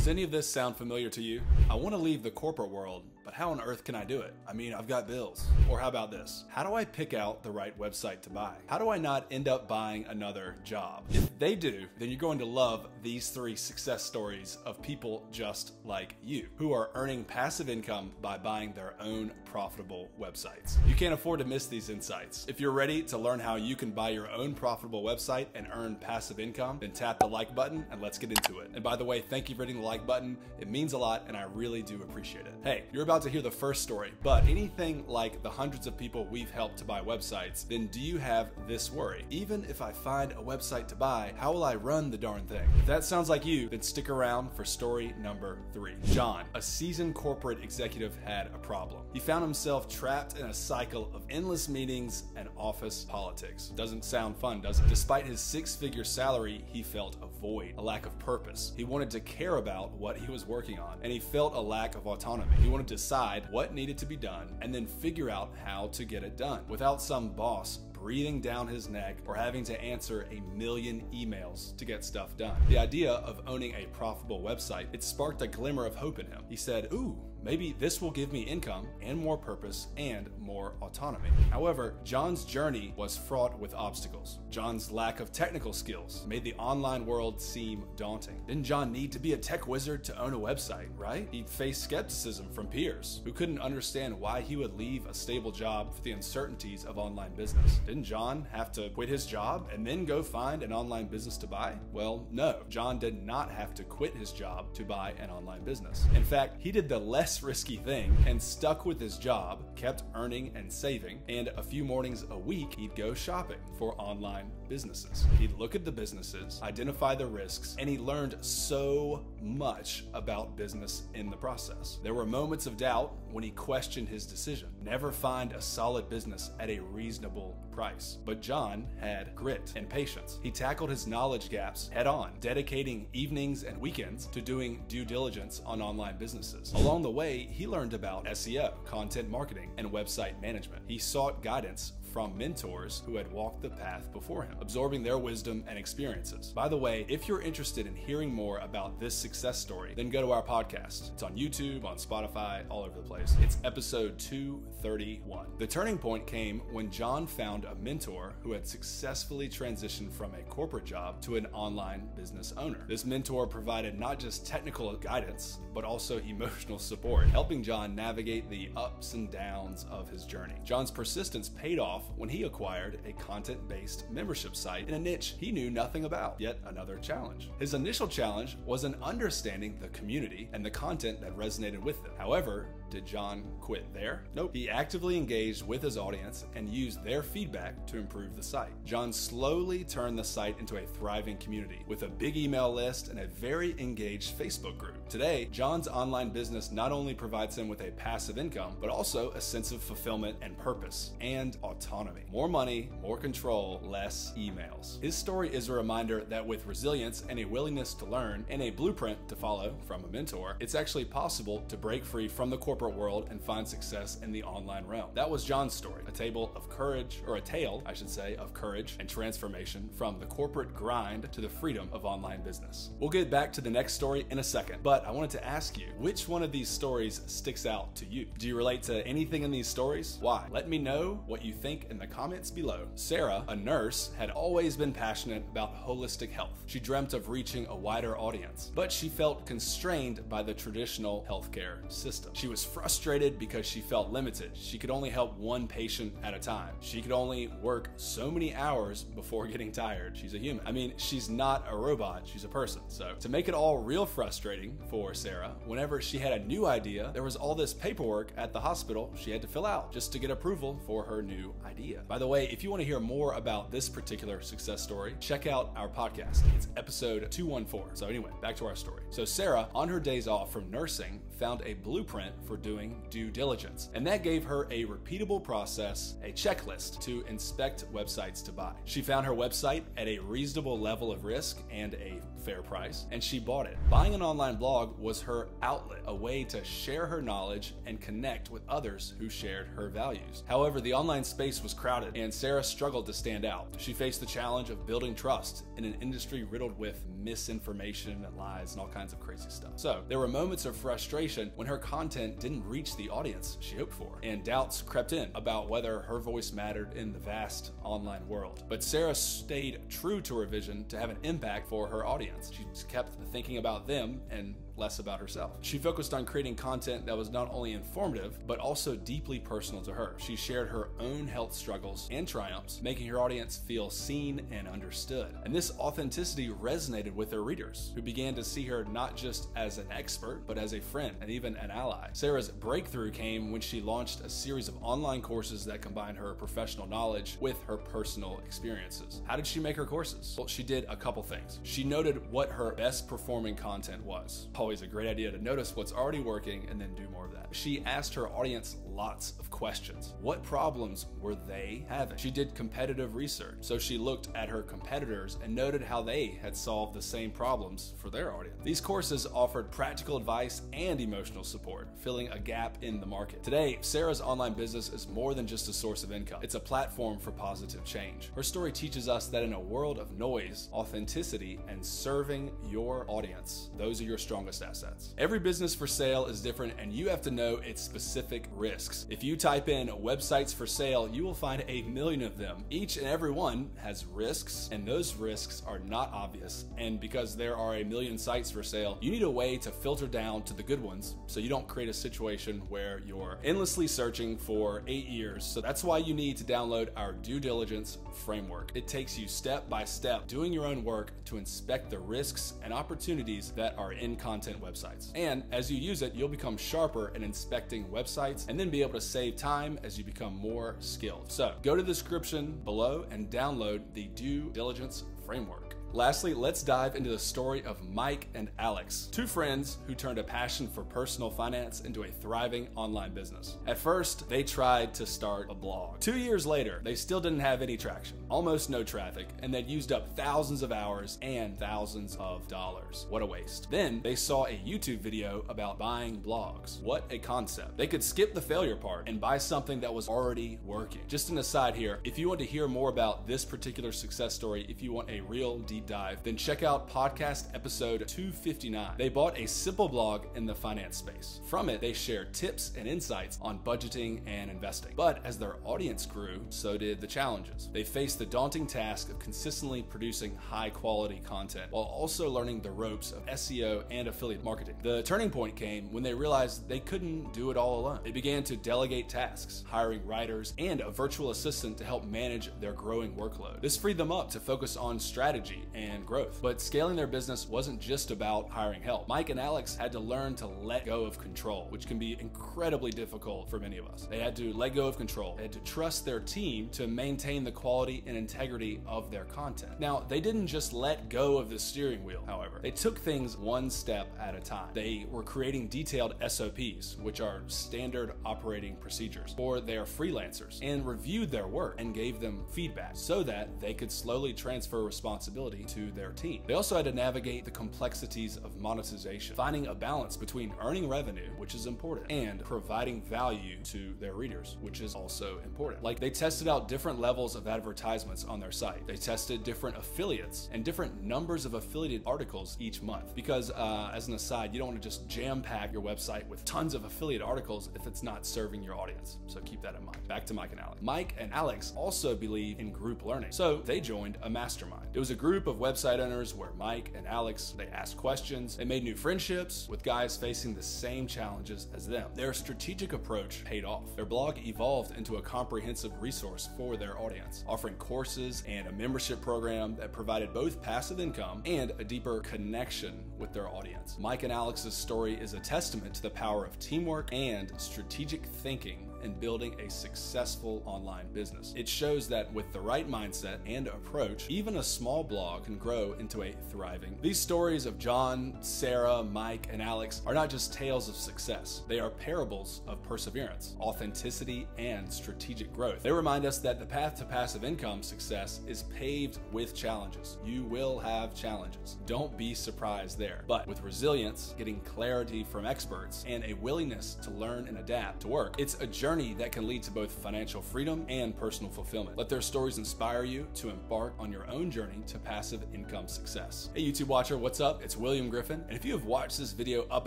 Does any of this sound familiar to you? I want to leave the corporate world, but how on earth can I do it? I mean, I've got bills. Or how about this? How do I pick out the right website to buy? How do I not end up buying another job? If they do, then you're going to love these three success stories of people just like you who are earning passive income by buying their own profitable websites. You can't afford to miss these insights. If you're ready to learn how you can buy your own profitable website and earn passive income, then tap the like button and let's get into it. And by the way, thank you for hitting the like button. It means a lot and I really do appreciate it. Hey, you're about to hear the first story, but anything like the hundreds of people we've helped to buy websites, then do you have this worry? Even if I find a website to buy, how will I run the darn thing? If that sounds like you, then stick around for story number three. John, a seasoned corporate executive, had a problem. He found himself trapped in a cycle of endless meetings and office politics. Doesn't sound fun, does it? Despite his six figure salary, he felt a void, a lack of purpose. He wanted to care about what he was working on, and he felt a lack of autonomy. He wanted to decide what needed to be done and then figure out how to get it done without some boss breathing down his neck or having to answer a million emails to get stuff done. The idea of owning a profitable website, it sparked a glimmer of hope in him. He said, ooh, Maybe this will give me income and more purpose and more autonomy. However, John's journey was fraught with obstacles. John's lack of technical skills made the online world seem daunting. Didn't John need to be a tech wizard to own a website, right? He'd face skepticism from peers who couldn't understand why he would leave a stable job for the uncertainties of online business. Didn't John have to quit his job and then go find an online business to buy? Well, no. John did not have to quit his job to buy an online business. In fact, he did the less less risky thing and stuck with his job, kept earning and saving, and a few mornings a week he'd go shopping for online businesses. He'd look at the businesses, identify the risks, and he learned so much about business in the process. There were moments of doubt when he questioned his decision. Never find a solid business at a reasonable price. But John had grit and patience. He tackled his knowledge gaps head on, dedicating evenings and weekends to doing due diligence on online businesses. Along the way, he learned about SEO, content marketing, and website management. He sought guidance from mentors who had walked the path before him, absorbing their wisdom and experiences. By the way, if you're interested in hearing more about this success story, then go to our podcast. It's on YouTube, on Spotify, all over the place. It's episode 231. The turning point came when John found a mentor who had successfully transitioned from a corporate job to an online business owner. This mentor provided not just technical guidance, but also emotional support, helping John navigate the ups and downs of his journey. John's persistence paid off off when he acquired a content based membership site in a niche he knew nothing about. Yet another challenge. His initial challenge was in understanding the community and the content that resonated with them. However, did John quit there? Nope. He actively engaged with his audience and used their feedback to improve the site. John slowly turned the site into a thriving community with a big email list and a very engaged Facebook group. Today, John's online business not only provides him with a passive income, but also a sense of fulfillment and purpose and autonomy. More money, more control, less emails. His story is a reminder that with resilience and a willingness to learn and a blueprint to follow from a mentor, it's actually possible to break free from the corporate corporate world and find success in the online realm. That was John's story, a table of courage, or a tale, I should say, of courage and transformation from the corporate grind to the freedom of online business. We'll get back to the next story in a second, but I wanted to ask you, which one of these stories sticks out to you? Do you relate to anything in these stories? Why? Let me know what you think in the comments below. Sarah, a nurse, had always been passionate about holistic health. She dreamt of reaching a wider audience, but she felt constrained by the traditional healthcare system. She was frustrated because she felt limited. She could only help one patient at a time. She could only work so many hours before getting tired. She's a human. I mean, she's not a robot, she's a person. So, to make it all real frustrating for Sarah, whenever she had a new idea, there was all this paperwork at the hospital she had to fill out just to get approval for her new idea. By the way, if you want to hear more about this particular success story, check out our podcast. It's episode 214. So, anyway, back to our story. So, Sarah, on her days off from nursing, found a blueprint for doing due diligence. And that gave her a repeatable process, a checklist to inspect websites to buy. She found her website at a reasonable level of risk and a fair price, and she bought it. Buying an online blog was her outlet, a way to share her knowledge and connect with others who shared her values. However, the online space was crowded, and Sarah struggled to stand out. She faced the challenge of building trust in an industry riddled with misinformation and lies and all kinds of crazy stuff. So, there were moments of frustration when her content didn't reach the audience she hoped for, and doubts crept in about whether her voice mattered in the vast online world. But Sarah stayed true to her vision to have an impact for her audience. She kept thinking about them and less about herself. She focused on creating content that was not only informative, but also deeply personal to her. She shared her own health struggles and triumphs, making her audience feel seen and understood. And this authenticity resonated with her readers, who began to see her not just as an expert, but as a friend and even an ally. Sarah's breakthrough came when she launched a series of online courses that combined her professional knowledge with her personal experiences. How did she make her courses? Well, she did a couple things. She noted what her best performing content was always a great idea to notice what's already working and then do more of that. She asked her audience lots of questions. What problems were they having? She did competitive research. So she looked at her competitors and noted how they had solved the same problems for their audience. These courses offered practical advice and emotional support, filling a gap in the market. Today, Sarah's online business is more than just a source of income. It's a platform for positive change. Her story teaches us that in a world of noise, authenticity, and serving your audience, those are your strongest assets. Every business for sale is different and you have to know its specific risks. If you type in websites for sale, you will find a million of them. Each and every one has risks and those risks are not obvious. And because there are a million sites for sale, you need a way to filter down to the good ones so you don't create a situation where you're endlessly searching for eight years. So that's why you need to download our due diligence framework. It takes you step by step doing your own work to inspect the risks and opportunities that are in content content websites. And as you use it, you'll become sharper in inspecting websites and then be able to save time as you become more skilled. So go to the description below and download the due diligence framework. Lastly, let's dive into the story of Mike and Alex, two friends who turned a passion for personal finance into a thriving online business. At first, they tried to start a blog. Two years later, they still didn't have any traction, almost no traffic, and they'd used up thousands of hours and thousands of dollars. What a waste. Then they saw a YouTube video about buying blogs. What a concept. They could skip the failure part and buy something that was already working. Just an aside here, if you want to hear more about this particular success story, if you want a real deep deep dive, then check out podcast episode 259. They bought a simple blog in the finance space. From it, they share tips and insights on budgeting and investing. But as their audience grew, so did the challenges. They faced the daunting task of consistently producing high quality content while also learning the ropes of SEO and affiliate marketing. The turning point came when they realized they couldn't do it all alone. They began to delegate tasks, hiring writers and a virtual assistant to help manage their growing workload. This freed them up to focus on strategy and growth. But scaling their business wasn't just about hiring help. Mike and Alex had to learn to let go of control, which can be incredibly difficult for many of us. They had to let go of control. They had to trust their team to maintain the quality and integrity of their content. Now, they didn't just let go of the steering wheel, however. They took things one step at a time. They were creating detailed SOPs, which are standard operating procedures for their freelancers, and reviewed their work and gave them feedback so that they could slowly transfer responsibility to their team. They also had to navigate the complexities of monetization, finding a balance between earning revenue, which is important, and providing value to their readers, which is also important. Like they tested out different levels of advertisements on their site. They tested different affiliates and different numbers of affiliated articles each month. Because uh, as an aside, you don't want to just jam pack your website with tons of affiliate articles if it's not serving your audience. So keep that in mind. Back to Mike and Alex. Mike and Alex also believe in group learning. So they joined a mastermind. It was a group of website owners where Mike and Alex, they asked questions, they made new friendships with guys facing the same challenges as them. Their strategic approach paid off. Their blog evolved into a comprehensive resource for their audience, offering courses and a membership program that provided both passive income and a deeper connection with their audience. Mike and Alex's story is a testament to the power of teamwork and strategic thinking in building a successful online business. It shows that with the right mindset and approach, even a small blog can grow into a thriving. These stories of John, Sarah, Mike, and Alex are not just tales of success. They are parables of perseverance, authenticity, and strategic growth. They remind us that the path to passive income success is paved with challenges. You will have challenges. Don't be surprised there. But with resilience, getting clarity from experts, and a willingness to learn and adapt to work, it's a journey that can lead to both financial freedom and personal fulfillment. Let their stories inspire you to embark on your own journey to passive income success. Hey YouTube watcher, what's up? It's William Griffin, and if you have watched this video up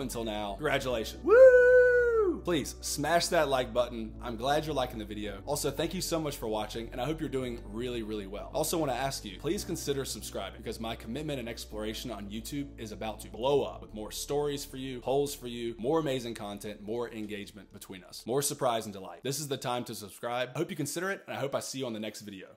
until now, congratulations. Woo! Please smash that like button. I'm glad you're liking the video. Also, thank you so much for watching, and I hope you're doing really, really well. Also, want to ask you, please consider subscribing because my commitment and exploration on YouTube is about to blow up with more stories for you, polls for you, more amazing content, more engagement between us, more surprise and delight. This is the time to subscribe. I hope you consider it, and I hope I see you on the next video.